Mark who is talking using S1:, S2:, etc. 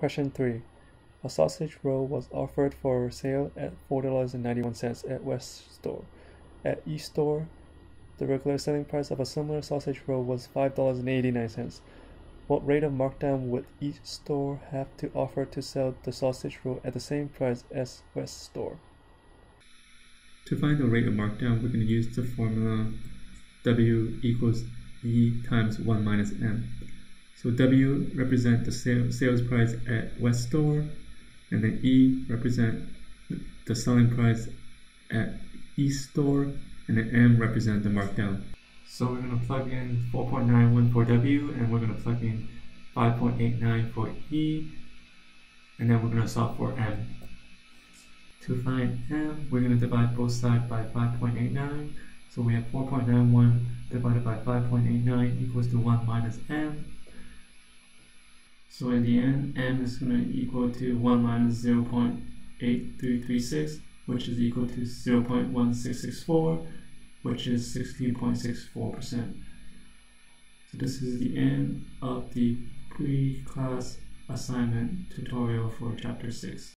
S1: Question 3. A sausage roll was offered for sale at $4.91 at West Store. At East Store, the regular selling price of a similar sausage roll was $5.89. What rate of markdown would each store have to offer to sell the sausage roll at the same price as West Store?
S2: To find the rate of markdown, we're going to use the formula W equals E times 1 minus M. So W represent the sale, sales price at West Store, and then E represent the selling price at East Store, and then M represent the markdown. So we're going to plug in 4.91 for W, and we're going to plug in 5.89 for E, and then we're going to solve for M. To find M, we're going to divide both sides by 5.89. So we have 4.91 divided by 5.89 equals to 1 minus M. So in the end, M is going to equal to 1 minus 0.8336, which is equal to 0.1664, which is 16.64%. So this is the end of the pre-class assignment tutorial for chapter 6.